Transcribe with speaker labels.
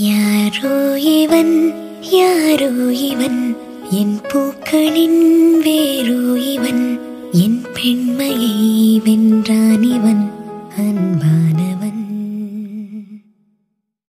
Speaker 1: யாரோ இவன் யாரோ இவன்? என் பூக்களின் வேரோ இவன்? என் பெண்மையை வென்றான் இவன். அன்பு